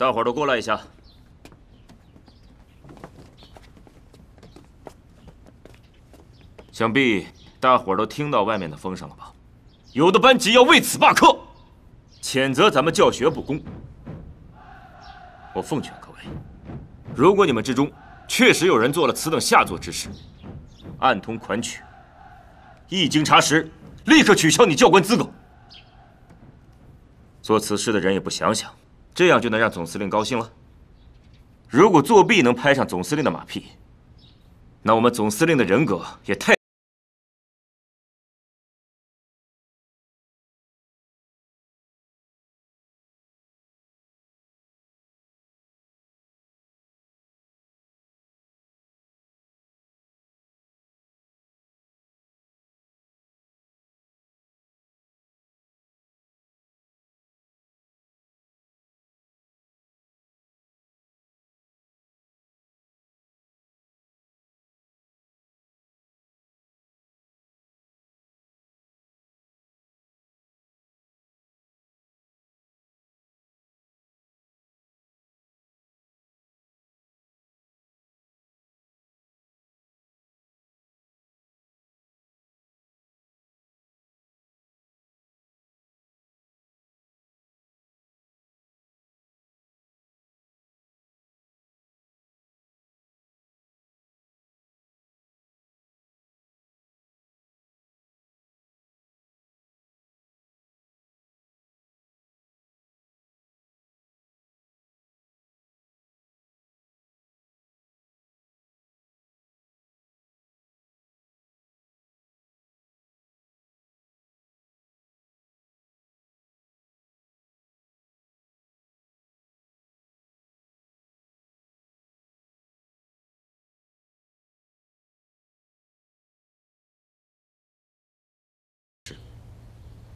大伙儿都过来一下。想必大伙儿都听到外面的风声了吧？有的班级要为此罢课，谴责咱们教学不公。我奉劝各位，如果你们之中确实有人做了此等下作之事，暗通款曲，一经查实，立刻取消你教官资格。做此事的人也不想想，这样就能让总司令高兴了？如果作弊能拍上总司令的马屁，那我们总司令的人格也太……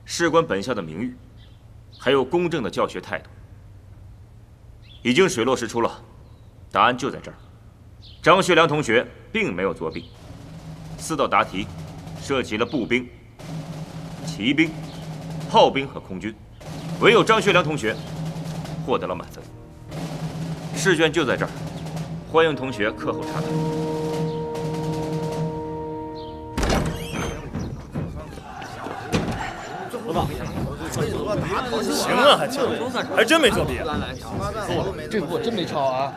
事关本校的名誉，还有公正的教学态度，已经水落石出了。答案就在这儿，张学良同学并没有作弊。四道答题涉及了步兵、骑兵、炮兵和空军，唯有张学良同学获得了满分。试卷就在这儿，欢迎同学课后查看。行啊，还还真没作弊。这个我真没抄啊。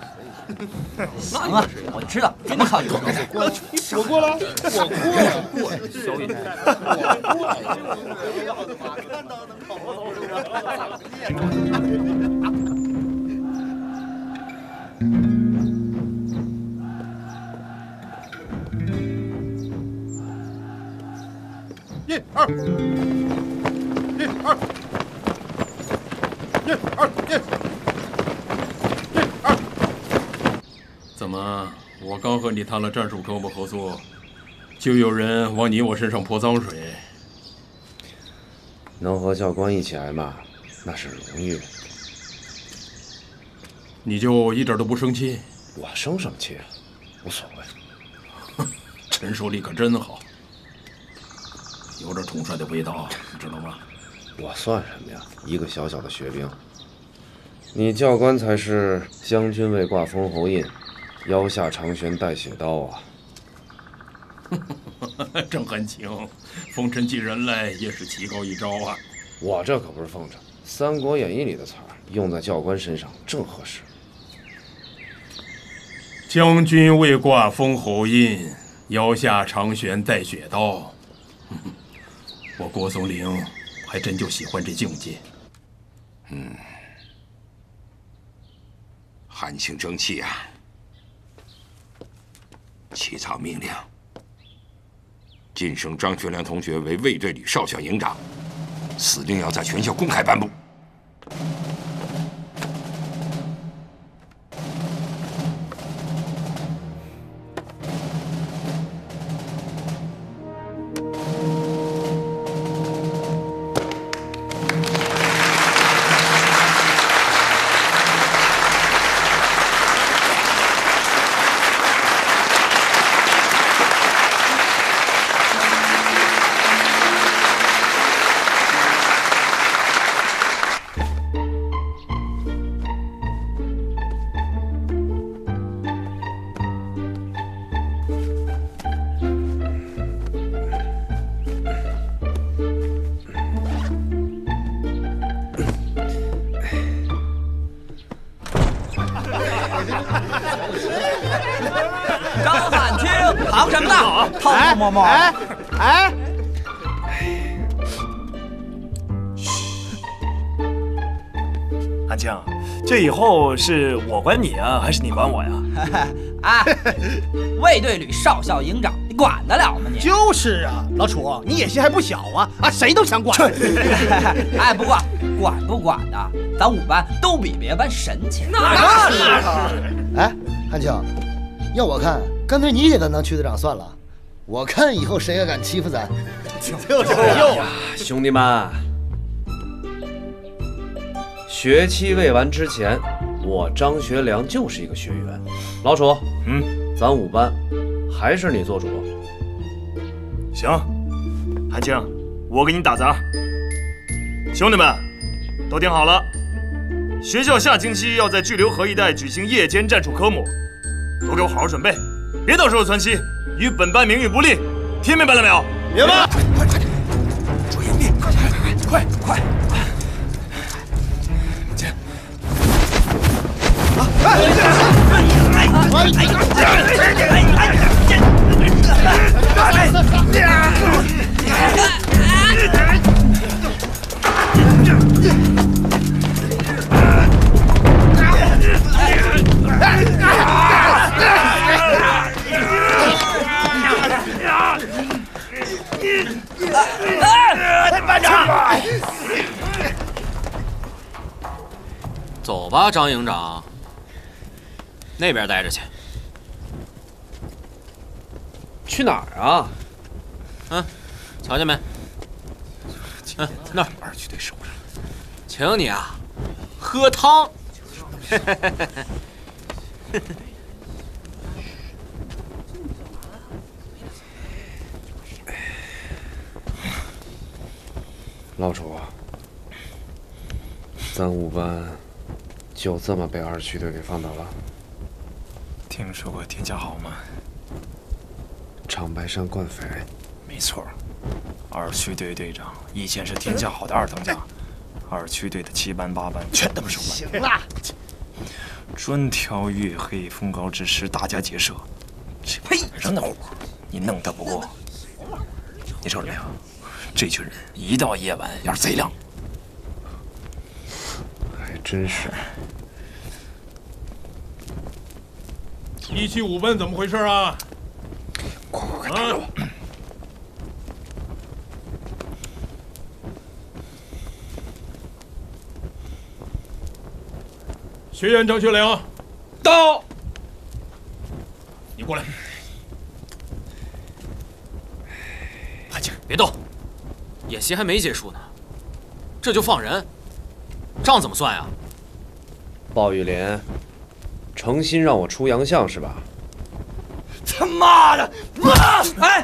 行啊，我知道，怎么考你都没过。我过了，我过了。小雨，一二。一二一，一二。怎么，我刚和你谈了战术科目合作，就有人往你我身上泼脏水？能和教官一起挨骂，那是荣誉。你就一点都不生气？我生什么气啊？无所谓。陈守礼可真好，有点统帅的味道，你知道吗？我算什么呀？一个小小的学兵。你教官才是将军未挂封侯印，腰下长悬带血刀啊！正含情，风尘寄人来也是棋高一招啊！我这可不是奉承，《三国演义》里的词儿用在教官身上正合适。将军未挂封侯印，腰下长悬带血刀。我郭松龄。还真就喜欢这境界，嗯，韩庆争气啊！起草命令，晋升张学良同学为卫队旅少校营长，死定要在全校公开颁布。哎哎，安青，这以后是我管你啊，还是你管我呀？哎，卫队旅少校营长，你管得了吗你？就是啊，老楚，你野心还不小啊啊，谁都想管。哎，不过管不管的，咱五班都比别班神气。那是。哎，汉青，要我看，干脆你给咱当区队长算了。我看以后谁还敢欺负咱？就是又兄弟们，学期未完之前，我张学良就是一个学员。老楚，嗯，咱五班还是你做主。行，韩青，我给你打杂。兄弟们，都听好了，学校下星期要在巨流河一带举行夜间战术科目，都给我好好准备，别到时候窜稀，与本班名誉不利，听明白了没有？明白。注意力，快快快快！进。走吧，张营长，那边待着去。去哪儿啊？嗯，瞧见没？嗯，那儿二区队守着。请你啊，喝汤。老楚，三五班就这么被二区队给放倒了？听说过天下好吗？长白山惯匪，没错，二区队队长以前是天下好的二当家，二区队的七班八班全他妈是我。行了，专挑月黑风高之时打家劫舍，这晚上的活你弄得不过。你瞅着没有？这群人一到夜晚要是贼亮。还真是。一七五班怎么回事啊？快快快，打！学员张学良，到。你过来。安静，别动。演习还没结束呢，这就放人，账怎么算呀？鲍玉莲，诚心让我出洋相是吧？他妈的！啊！哎，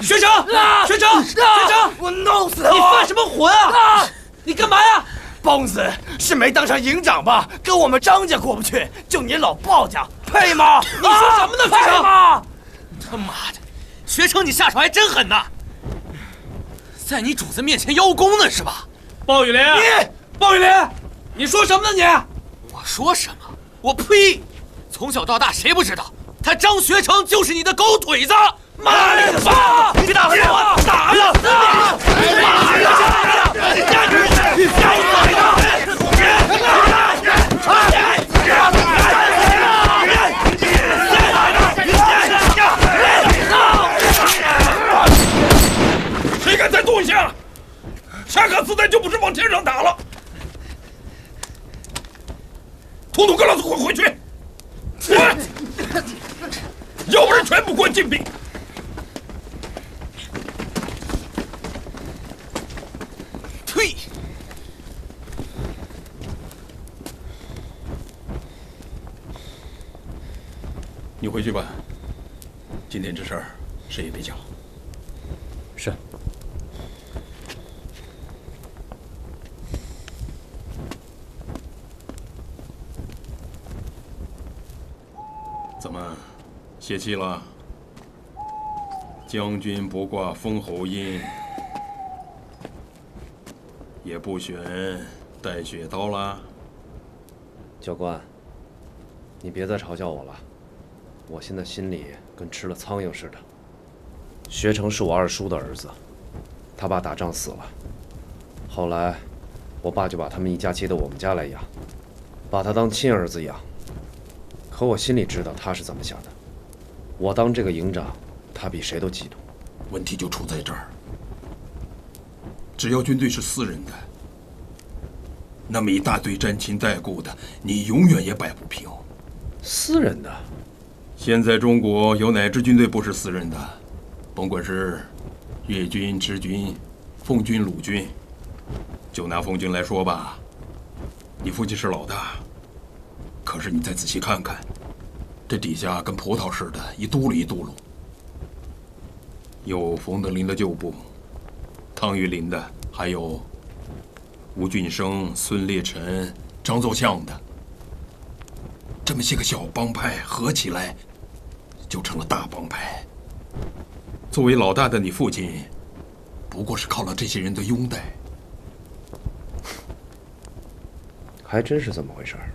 学长，学长，学长，我弄死他！你犯什么浑啊？你干嘛呀？崩子是没当上营长吧？跟我们张家过不去，就你老鲍家配吗？你说什么呢，学长？吗？他妈的，学成你下手还真狠呐！在你主子面前邀功呢是吧？鲍玉莲，你，鲍玉莲，你说什么呢你？我说什么？我呸！从小到大谁不知道，他张学成就是你的狗腿子！妈你的！别打我！打呀！打呀！谁敢再动一下，下个子弹就不是往天上打了。统统给老子滚回去！滚！要不然全部关禁闭。退！你回去吧，今天这事儿谁也别讲。是。怎么，泄气了？将军不挂封侯印，也不选带血刀啦？教官，你别再嘲笑我了，我现在心里跟吃了苍蝇似的。学成是我二叔的儿子，他爸打仗死了，后来我爸就把他们一家接到我们家来养，把他当亲儿子养。可我心里知道他是怎么想的，我当这个营长，他比谁都嫉妒。问题就出在这儿，只要军队是私人的，那么一大堆沾亲带故的，你永远也摆不平。私人的？现在中国有哪支军队不是私人的？甭管是粤军、直军、奉军、鲁军，就拿奉军来说吧，你父亲是老大，可是你再仔细看看，这底下跟葡萄似的，一嘟噜一嘟噜，有冯德林的旧部，汤玉麟的，还有吴俊生、孙烈臣、张作相的，这么些个小帮派合起来，就成了大帮派。作为老大的你父亲，不过是靠了这些人的拥戴，还真是这么回事儿。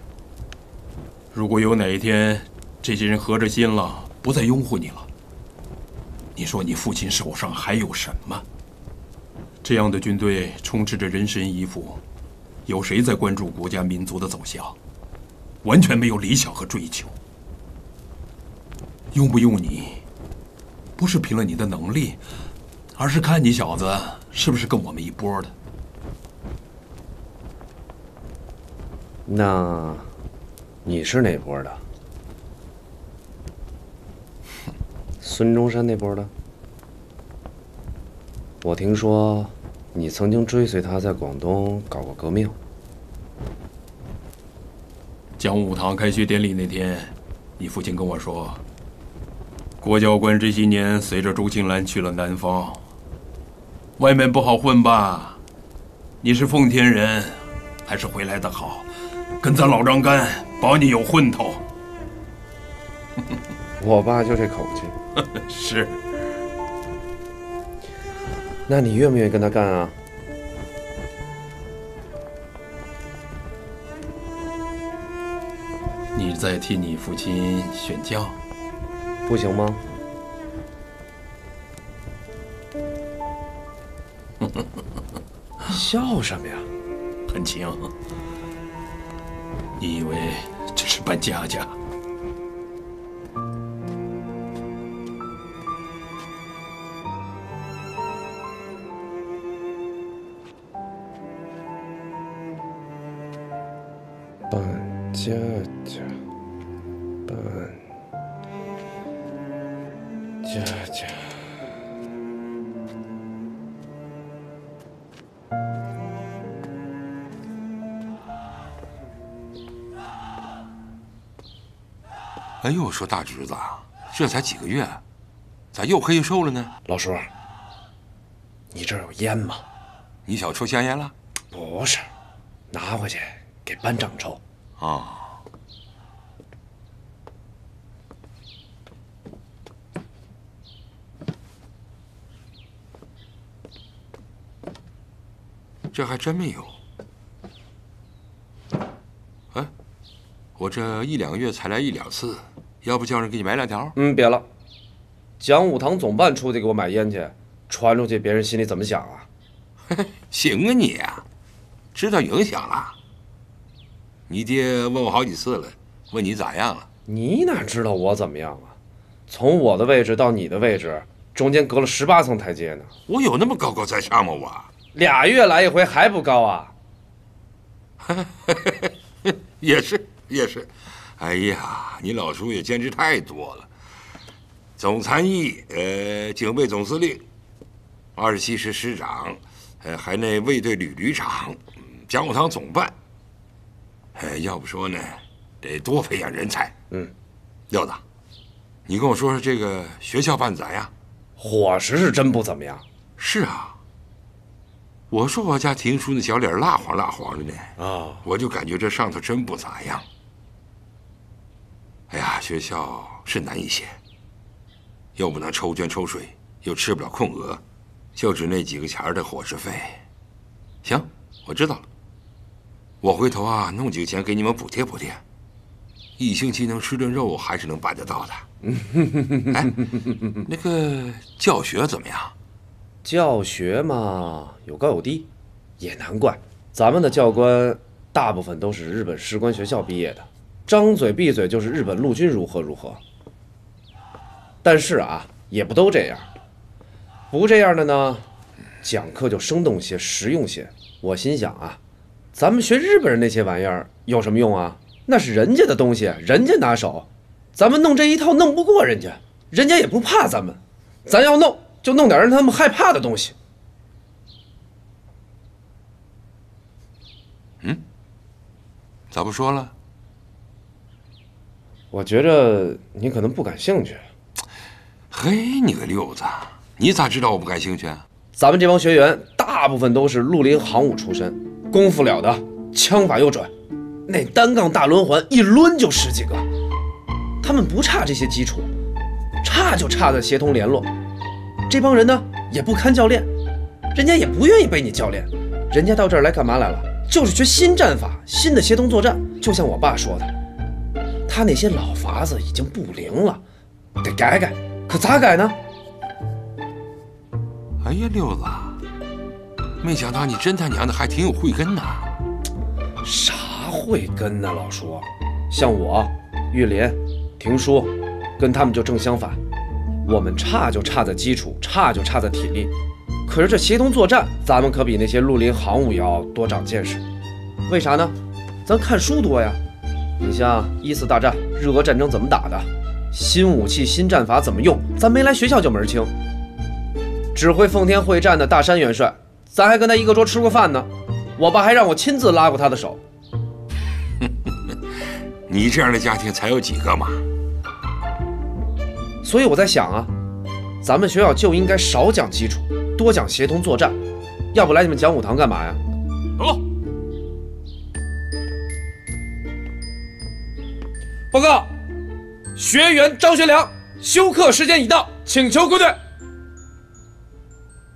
如果有哪一天这些人合着心了，不再拥护你了，你说你父亲手上还有什么？这样的军队充斥着人身依附，有谁在关注国家民族的走向？完全没有理想和追求。用不用你？不是凭了你的能力，而是看你小子是不是跟我们一波的。那，你是哪波的？孙中山那波的？我听说，你曾经追随他在广东搞过革命。讲武堂开学典礼那天，你父亲跟我说。郭教官这些年随着朱青兰去了南方，外面不好混吧？你是奉天人，还是回来的好？跟咱老张干，保你有混头。我爸就这口气。是。那你愿不愿意跟他干啊？你在替你父亲选教。不行吗？笑什么呀？很轻。你以为这是扮家家？家家，扮。佳佳，哎呦，说大侄子，这才几个月，咋又黑又瘦了呢？老叔，你这儿有烟吗？你小抽香烟了？不是，拿回去给班长抽。啊。这还真没有。哎，我这一两个月才来一两次，要不叫人给你买两条？嗯，别了。讲武堂总办出去给我买烟去，传出去别人心里怎么想啊？行啊你啊，知道影响了。你爹问我好几次了，问你咋样了？你哪知道我怎么样啊？从我的位置到你的位置，中间隔了十八层台阶呢。我有那么高高在上吗？我。俩月来一回还不高啊？也是也是，哎呀，你老叔也兼职太多了，总参议，呃，警备总司令，二十七师师长，呃，还那卫队旅旅长，讲武堂总办。哎，要不说呢，得多培养人才。嗯，六子，你跟我说说这个学校办的咋样？伙食是真不怎么样。是啊。我说我家庭叔那小脸蜡黄蜡黄的呢，啊，我就感觉这上头真不咋样。哎呀，学校是难一些，又不能抽捐抽水，又吃不了空额，就值那几个钱的伙食费。行，我知道了，我回头啊弄几个钱给你们补贴补贴。一星期能吃顿肉还是能办得到的。哎，那个教学怎么样？教学嘛，有高有低，也难怪。咱们的教官大部分都是日本士官学校毕业的，张嘴闭嘴就是日本陆军如何如何。但是啊，也不都这样。不这样的呢，讲课就生动些、实用些。我心想啊，咱们学日本人那些玩意儿有什么用啊？那是人家的东西，人家拿手。咱们弄这一套弄不过人家，人家也不怕咱们。咱要弄，就弄点让他们害怕的东西。嗯，咋不说了？我觉着你可能不感兴趣。嘿，你个六子，你咋知道我不感兴趣啊？咱们这帮学员大部分都是绿林行伍出身，功夫了得，枪法又准，那单杠大轮环一抡就十几个。他们不差这些基础，差就差在协同联络。这帮人呢也不看教练，人家也不愿意被你教练，人家到这儿来干嘛来了？就是学新战法、新的协同作战。就像我爸说的，他那些老法子已经不灵了，得改改。可咋改呢？哎呀，六子，没想到你真他娘的还挺有慧根呐！啥慧根呢，老叔？像我，玉林。评书，跟他们就正相反，我们差就差在基础，差就差在体力。可是这协同作战，咱们可比那些绿林行伍要多长见识。为啥呢？咱看书多呀。你像一次大战，日俄战争怎么打的，新武器、新战法怎么用，咱没来学校就门清。指挥奉天会战的大山元帅，咱还跟他一个桌吃过饭呢。我爸还让我亲自拉过他的手。你这样的家庭才有几个嘛？所以我在想啊，咱们学校就应该少讲基础，多讲协同作战。要不来你们讲武堂干嘛呀？报告！报告！学员张学良，休课时间已到，请求归队。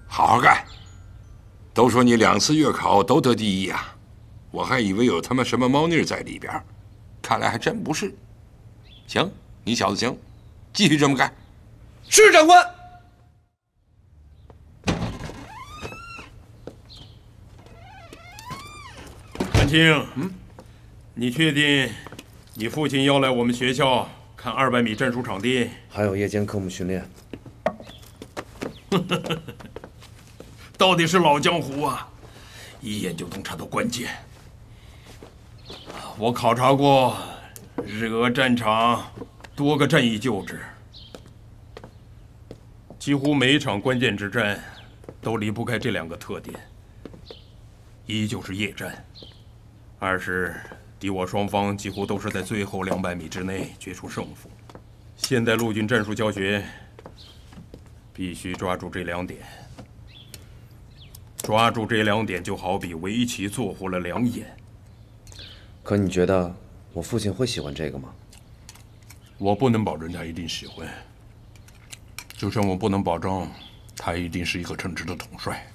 好好干！都说你两次月考都得第一啊，我还以为有他妈什么猫腻在里边，看来还真不是。行，你小子行。继续这么干，是长官。韩青，嗯，你确定你父亲要来我们学校看二百米战术场地？还有夜间科目训练。到底是老江湖啊，一眼就能查到关键。我考察过日俄战场。多个战役旧址，几乎每一场关键之战都离不开这两个特点：一就是夜战，二是敌我双方几乎都是在最后两百米之内决出胜负。现代陆军战术教学必须抓住这两点，抓住这两点就好比围棋做活了两眼。可你觉得我父亲会喜欢这个吗？我不能保证他一定喜欢，就像我不能保证他一定是一个称职的统帅。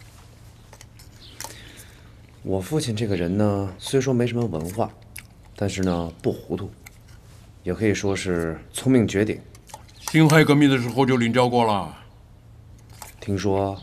我父亲这个人呢，虽说没什么文化，但是呢不糊涂，也可以说是聪明绝顶。辛亥革命的时候就领教过了。听说。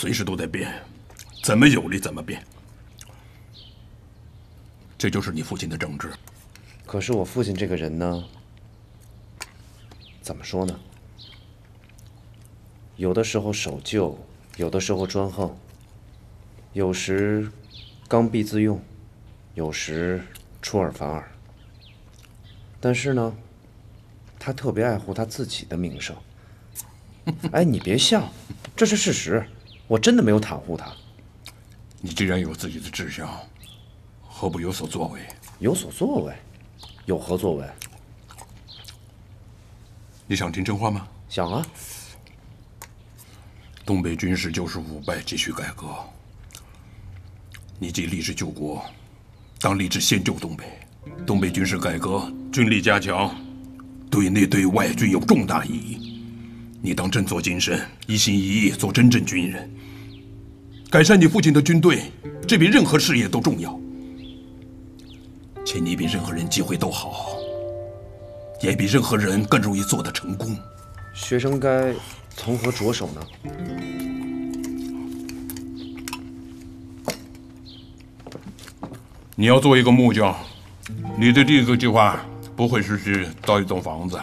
随时都在变，怎么有力怎么变。这就是你父亲的政治。可是我父亲这个人呢，怎么说呢？有的时候守旧，有的时候专横，有时刚愎自用，有时出尔反尔。但是呢，他特别爱护他自己的名声。哎，你别笑，这是事实，我真的没有袒护他。你既然有自己的志向，何不有所作为？有所作为，有何作为？你想听真话吗？想啊。东北军事就是腐败，急需改革。你既立志救国，当立志先救东北。东北军事改革，军力加强，对内对外均有重大意义。你当振作精神，一心一意做真正军人。改善你父亲的军队，这比任何事业都重要。且你比任何人机会都好，也比任何人更容易做得成功。学生该从何着手呢？你要做一个木匠，你的第一个计划不会是去造一栋房子，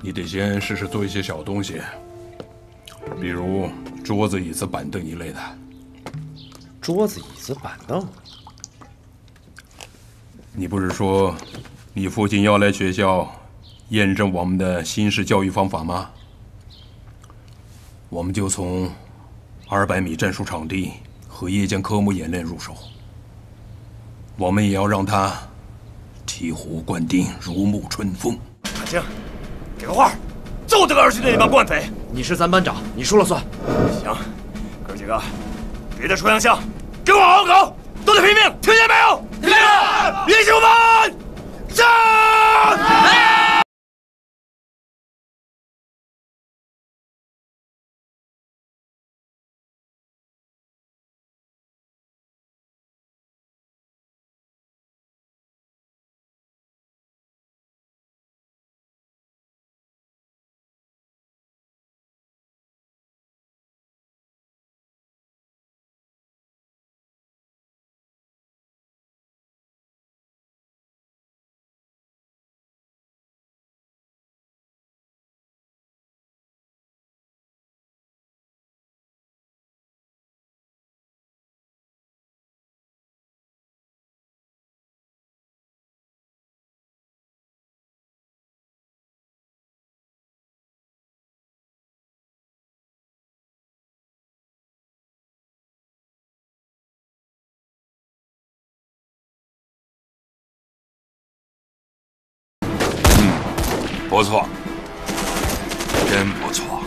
你得先试试做一些小东西，比如桌子、椅子、板凳一类的。桌子、椅子、板凳。你不是说你父亲要来学校验证我们的新式教育方法吗？我们就从二百米战术场地和夜间科目演练入手。我们也要让他醍醐灌顶，如沐春风。韩青，给个话，揍这个二区的那帮惯匪，你是咱班长，你说了算。行，哥几个，别再出洋相，给我好好搞，都得拼命，听见没有？听见！弟兄们，战！不错，真不错，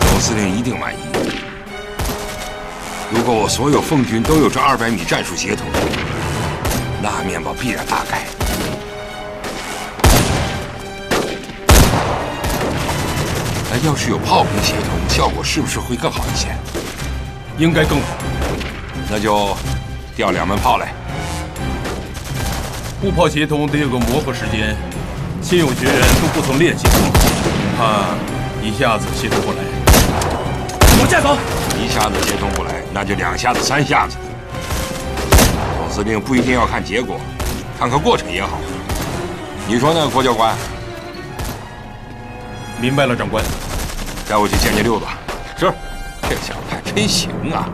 总司令一定满意。如果我所有奉军都有这二百米战术协同，那面貌必然大改。哎，要是有炮兵协同，效果是不是会更好一些？应该更好。那就调两门炮来。步炮协同得有个磨合时间。现有学员都不曾练习过，恐怕一下子协同不来。往下走，一下子协同不来，那就两下子、三下子。总司令不一定要看结果，看看过程也好。你说呢，郭教官？明白了，长官。带我去见见六子。是，这小子还真行啊。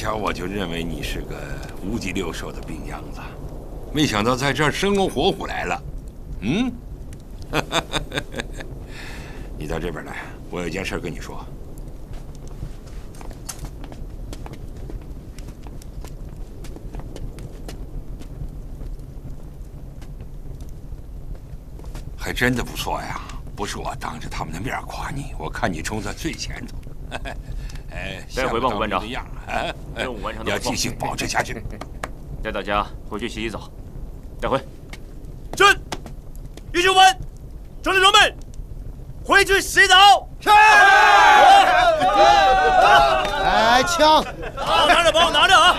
瞧我就认为你是个五脊六兽的病秧子，没想到在这儿生龙活虎来了。嗯，你到这边来，我有件事跟你说。还真的不错呀！不是我当着他们的面夸你，我看你冲在最前头。哎，带回吧，伍班长。哎，任务完成要继续保持下去。带大家回去洗洗澡。带回。朕，英雄们，整理装备，回去洗澡。是。哎，枪！好，拿着，帮我拿着啊。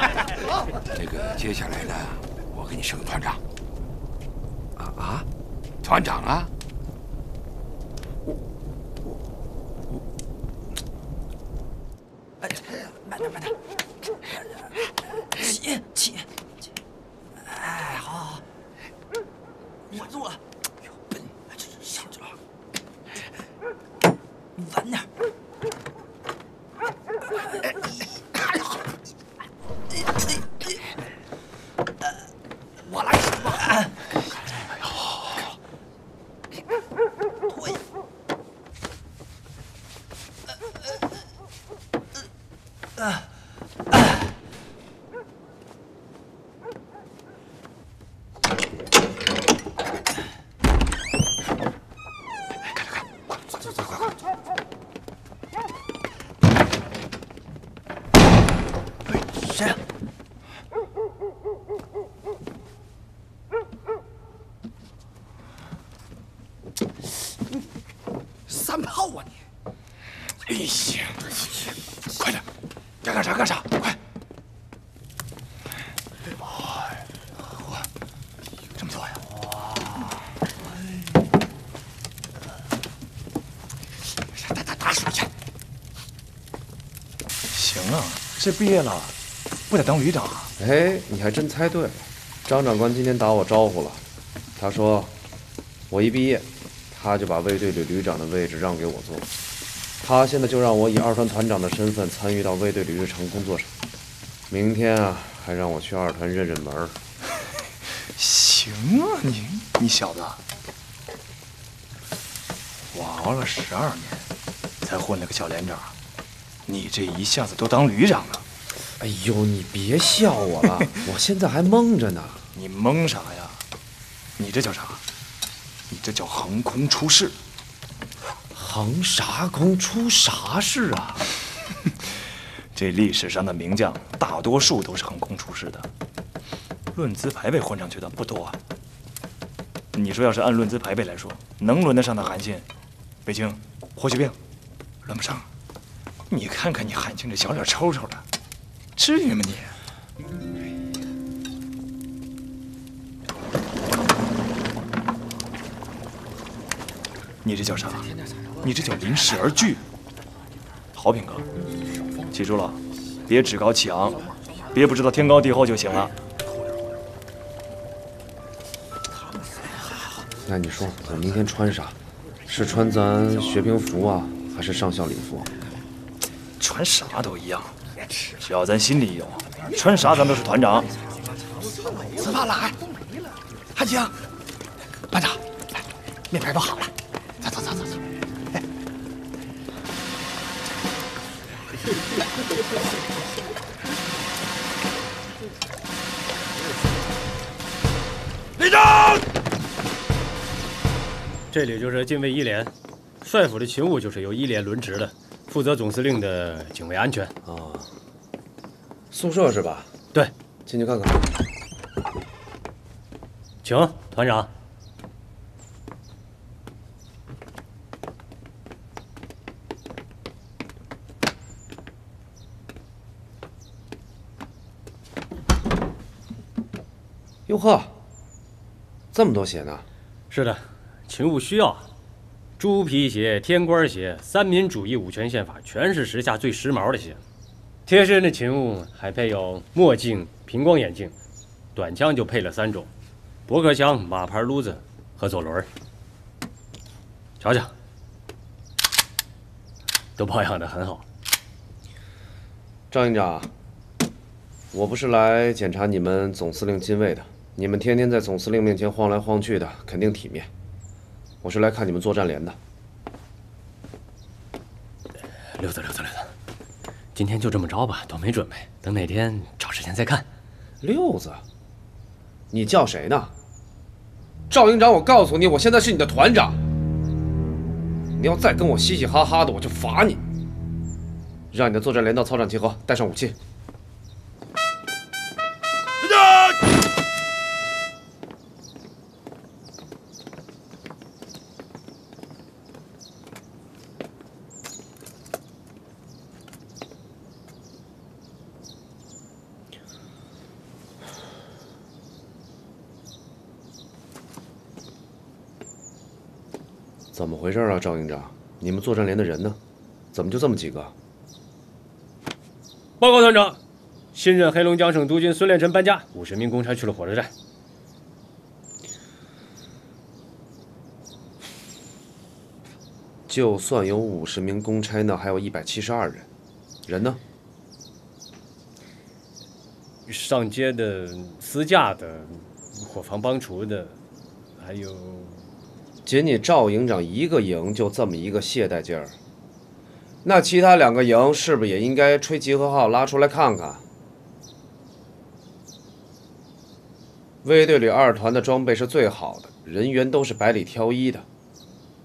这个接下来呢，我给你升团长。啊啊！团长啊！我我慢点，慢点。起起起！哎，好，好，好。稳住了。笨，这上去了。稳点。我来扶吧。拖一。啊。谁呀？三炮啊你！哎呀，快点，该干啥干啥，快！哎，我这么做呀？打打打水去！行啊，这毕业了，不得当旅长啊？哎，你还真猜对了。张长官今天打我招呼了，他说我一毕业，他就把卫队旅旅长的位置让给我做。他现在就让我以二团团长的身份参与到卫队旅日常工作上。明天啊，还让我去二团认认门儿。行啊，你你小子，我熬了十二年，才混了个小连长，你这一下子都当旅长了。哎呦，你别笑我了，我现在还蒙着呢。你蒙啥呀？你这叫啥？你这叫横空出世。横啥空出啥世啊？这历史上的名将，大多数都是横空出世的。论资排辈混上去的不多。你说要是按论资排辈来说，能轮得上的韩信、卫青、霍去病，轮不上。你看看你韩青这小脸抽抽的，至于吗你？你这叫啥？你这叫临事而惧。好品格，记住了，别趾高气昂，别不知道天高地厚就行了。那你说我明天穿啥？是穿咱学兵服啊，还是上校礼服？穿啥都一样，只要咱心里有，穿啥咱都是团长。吃饭了还？韩青，班长，来，面片都好了，走走走走走。立正！这里就是禁卫一连，帅府的勤务就是由一连轮值的，负责总司令的警卫安全。啊，宿舍是吧？对，进去看看。请团长。哟呵，这么多血呢？是的，勤务需要。猪皮鞋、天官鞋、三民主义五权宪法，全是时下最时髦的鞋。贴身的勤务还配有墨镜、平光眼镜，短枪就配了三种：驳壳枪、马牌撸子和左轮。瞧瞧，都保养得很好。张营长，我不是来检查你们总司令禁卫的，你们天天在总司令面前晃来晃去的，肯定体面。我是来看你们作战连的。溜达，溜达，溜达，今天就这么着吧，都没准备，等哪天找时间再看。六子，你叫谁呢？赵营长，我告诉你，我现在是你的团长。你要再跟我嘻嘻哈哈的，我就罚你。让你的作战连到操场集合，带上武器。立正！怎么回事啊，赵营长？你们作战连的人呢？怎么就这么几个？报告团长，新任黑龙江省督军孙连臣搬家，五十名公差去了火车站。就算有五十名公差，那还有一百七十二人，人呢？上街的、私驾的、伙房帮厨的，还有……仅你赵营长一个营就这么一个懈怠劲儿，那其他两个营是不是也应该吹集合号拉出来看看？卫队里二团的装备是最好的，人员都是百里挑一的，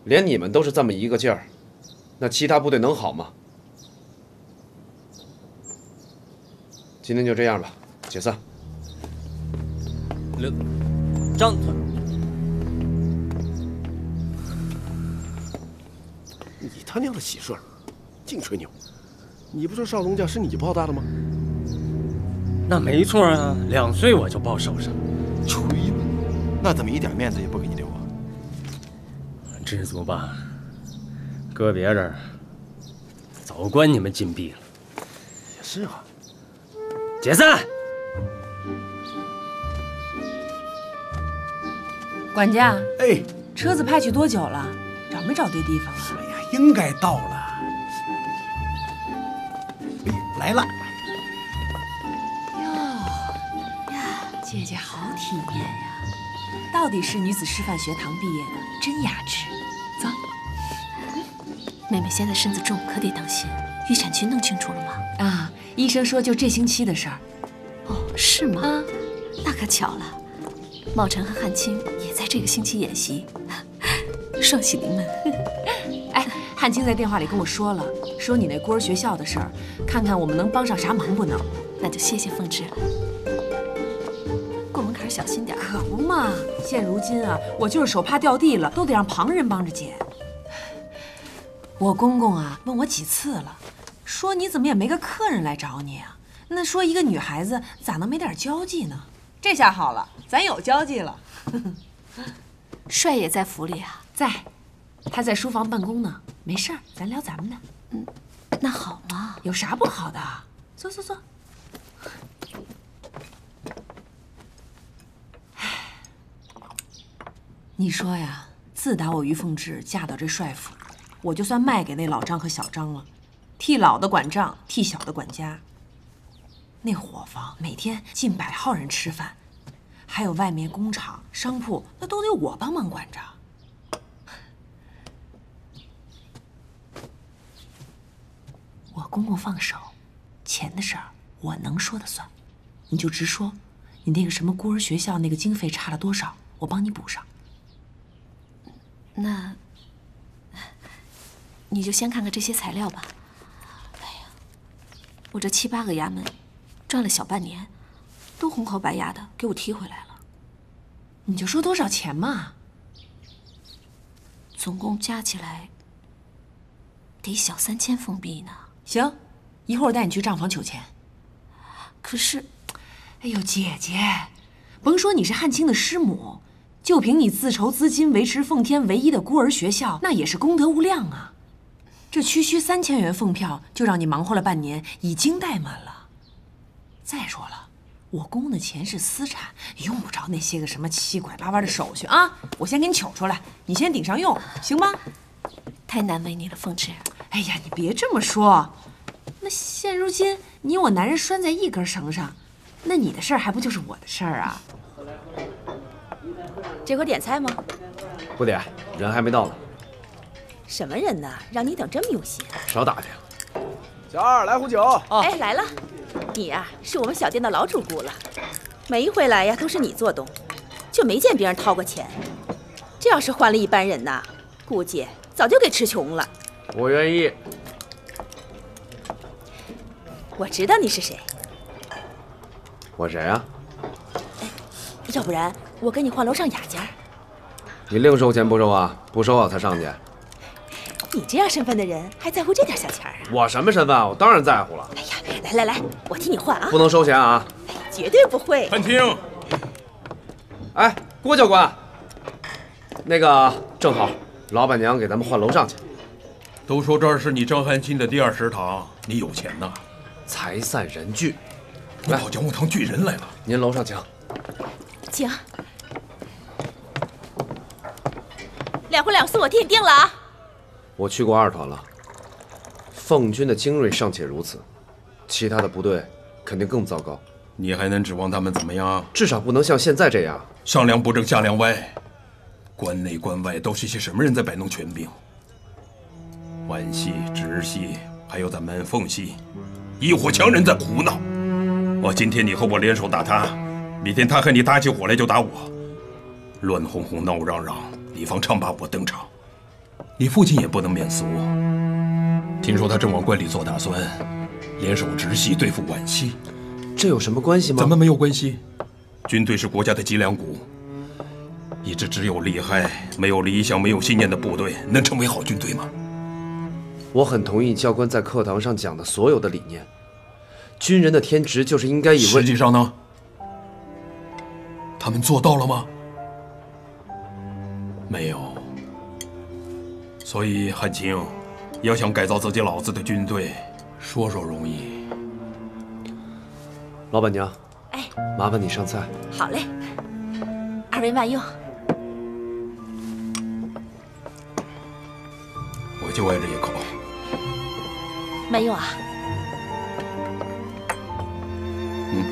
连你们都是这么一个劲儿，那其他部队能好吗？今天就这样吧，解散。刘张团长。他娘的喜事儿，净吹牛！你不说少东家是你抱大的吗？那没错啊，两岁我就抱手上。吹吧，那怎么一点面子也不给你留啊？知足吧，搁别人早关你们禁闭了。也是啊。解散。管家，哎，车子派去多久了？找没找对地方啊？应该到了。哎，来了。哟呀，姐姐好体面呀！到底是女子师范学堂毕业的，真雅致。走。妹妹现在身子重，可得当心。预产期弄清楚了吗？啊，医生说就这星期的事儿。哦，是吗？啊，那可巧了。茂成和汉卿也在这个星期演习，双喜临门。哎，汉卿在电话里跟我说了，说你那孤儿学校的事儿，看看我们能帮上啥忙不能。那就谢谢凤芝了。过门槛小心点。可不嘛，现如今啊，我就是手帕掉地了，都得让旁人帮着捡。我公公啊，问我几次了，说你怎么也没个客人来找你啊？那说一个女孩子咋能没点交际呢？这下好了，咱有交际了。帅也在府里啊，在，他在书房办公呢。没事儿，咱聊咱们的。嗯，那好嘛，有啥不好的？坐坐坐。你说呀，自打我于凤至嫁到这帅府，我就算卖给那老张和小张了，替老的管账，替小的管家。那伙房每天近百号人吃饭，还有外面工厂、商铺，那都得我帮忙管着。我公公放手，钱的事儿我能说的算，你就直说，你那个什么孤儿学校那个经费差了多少，我帮你补上。那，你就先看看这些材料吧。哎呀，我这七八个衙门。转了小半年，都红口白牙的给我踢回来了。你就说多少钱嘛？总共加起来得小三千封闭呢。行，一会儿我带你去账房取钱。可是，哎呦，姐姐，甭说你是汉卿的师母，就凭你自筹资金维持奉天唯一的孤儿学校，那也是功德无量啊。这区区三千元奉票，就让你忙活了半年，已经怠慢了。再说了，我公的钱是私产，用不着那些个什么七拐八弯的手续啊！我先给你取出来，你先顶上用，行吗？太难为你了，凤池。哎呀，你别这么说。那现如今你我男人拴在一根绳上，那你的事儿还不就是我的事儿啊？这会点菜吗？不点，人还没到呢。什么人呢？让你等这么用心。少打听。小二，来壶酒。哎，来了。你呀，是我们小店的老主顾了，每一回来呀都是你做东，就没见别人掏过钱。这要是换了一般人呐，估计早就给吃穷了。我愿意。我知道你是谁。我谁啊？要不然我跟你换楼上雅间。你另收钱不收啊？不收啊才上去。你这样身份的人还在乎这点小钱啊？我什么身份啊？我当然在乎了。哎呀，来来来，我替你换啊！不能收钱啊！绝对不会。汉卿，哎，郭教官，那个正好，老板娘给咱们换楼上去。都说这儿是你张汉卿的第二食堂，你有钱呐？财散人聚。我保驾木堂聚人来了，您楼上请。请。两荤两素我替你定了啊。我去过二团了，奉军的精锐尚且如此，其他的部队肯定更糟糕。你还能指望他们怎么样？至少不能像现在这样，上梁不正下梁歪。关内关外都是些什么人在摆弄权柄？皖系、直系，还有咱们奉系，一伙强人在胡闹。我，今天你和我联手打他，明天他和你打起火来就打我，乱哄哄闹嚷嚷，以防常把我登场。你父亲也不能免俗。听说他正往关里做打算，联手直系对付皖系。这有什么关系吗？怎么没有关系？军队是国家的脊梁骨。一支只有利害、没有理想、没有信念的部队，能成为好军队吗？我很同意教官在课堂上讲的所有的理念。军人的天职就是应该以实际上呢？他们做到了吗？没有。所以汉卿，要想改造自己老子的军队，说说容易。老板娘，哎，麻烦你上菜。好嘞，二位慢用。我就爱这一口。慢用啊。嗯。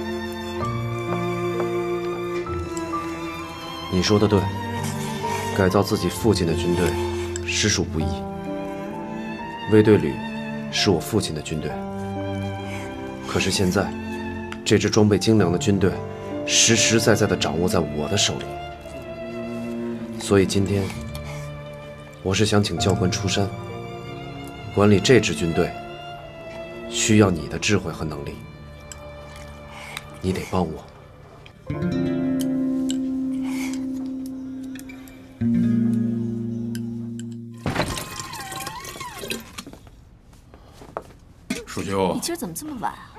你说的对，改造自己父亲的军队，实属不易。卫队旅是我父亲的军队，可是现在。这支装备精良的军队，实实在在的掌握在我的手里。所以今天，我是想请教官出山，管理这支军队，需要你的智慧和能力，你得帮我。蜀修，你今儿怎么这么晚啊？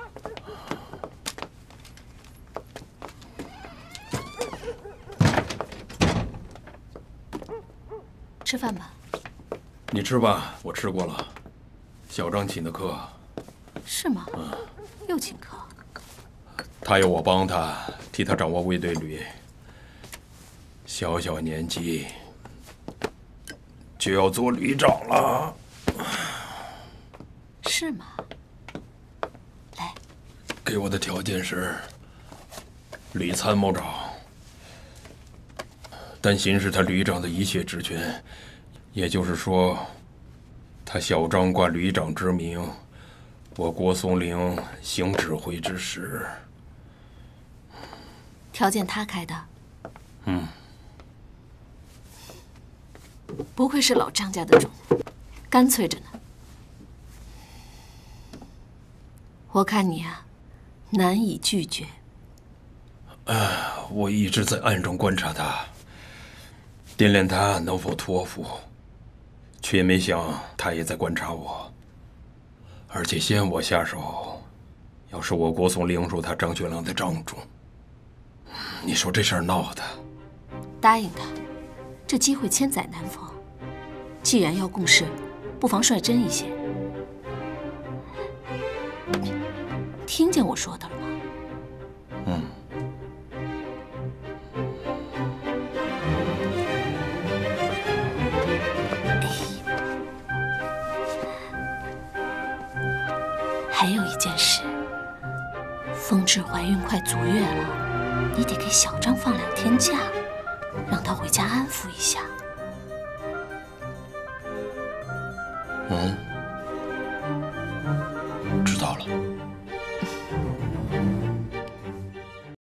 吃饭吧。你吃吧，我吃过了。小张请的客。是吗？嗯。又请客。他要我帮他，替他掌握卫队旅。小小年纪就要做旅长了。是吗？来。给我的条件是旅参谋长。但行使他旅长的一切职权，也就是说，他小张挂旅长之名，我郭松龄行指挥之时，条件他开的。嗯，不愧是老张家的种，干脆着呢。我看你啊，难以拒绝。啊，我一直在暗中观察他。掂量他能否托付，却没想他也在观察我，而且先我下手，要是我郭松龄入他张学良的帐中，你说这事儿闹的。答应他，这机会千载难逢。既然要共事，不妨率真一些。听见我说的了吗？凤至怀孕快足月了，你得给小张放两天假，让他回家安抚一下。